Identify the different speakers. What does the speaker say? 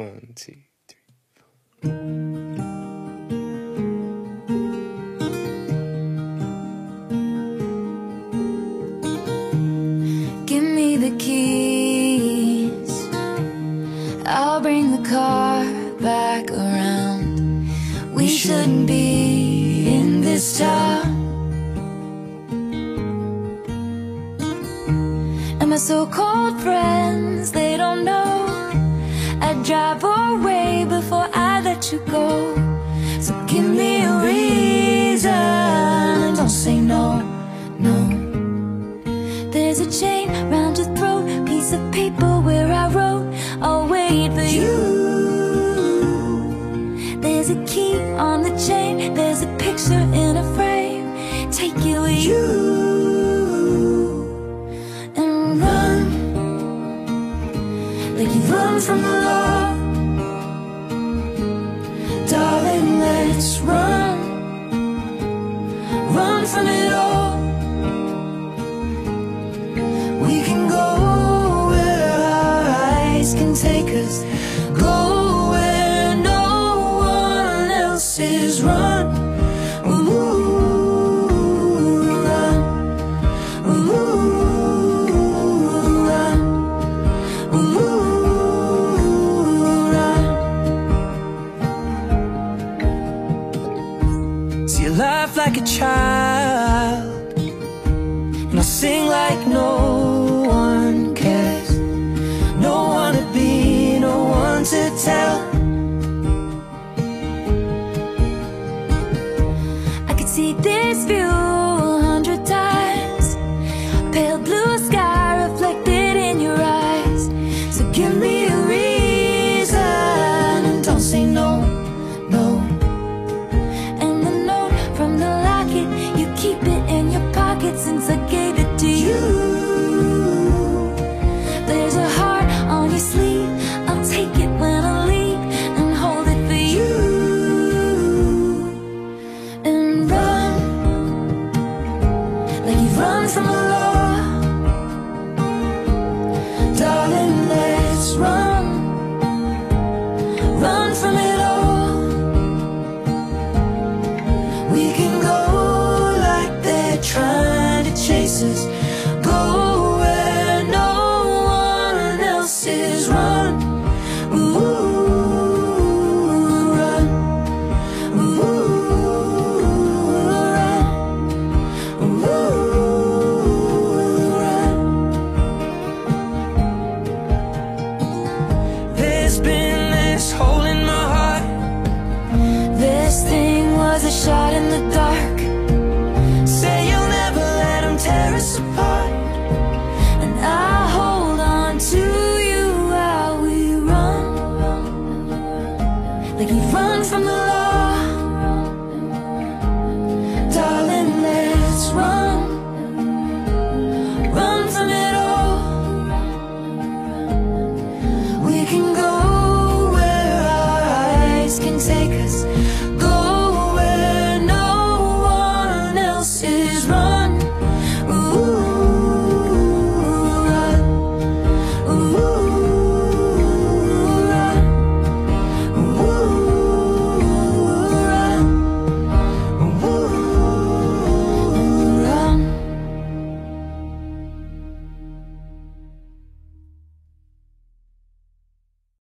Speaker 1: One, two, three.
Speaker 2: Give me the keys. I'll bring the car back around. We shouldn't be in this town. And my so called friends, they don't know. I'd drive away before I let you go. So give me a reason. Don't say no, no. There's a chain round your throat, piece of paper where I wrote, I'll wait for you. There's a key on the chain, there's a picture in a frame. Take it with you from the law. Darling, let's run, run from it all. We can go where our eyes can take us. Go
Speaker 3: child
Speaker 2: since I gave it to you. There's a heart on your sleeve. I'll take it when I leave and hold it for you and run like you've run from the
Speaker 3: us Go where no one else is. Run, ooh, run. Ooh, run. Ooh, run. There's been them tear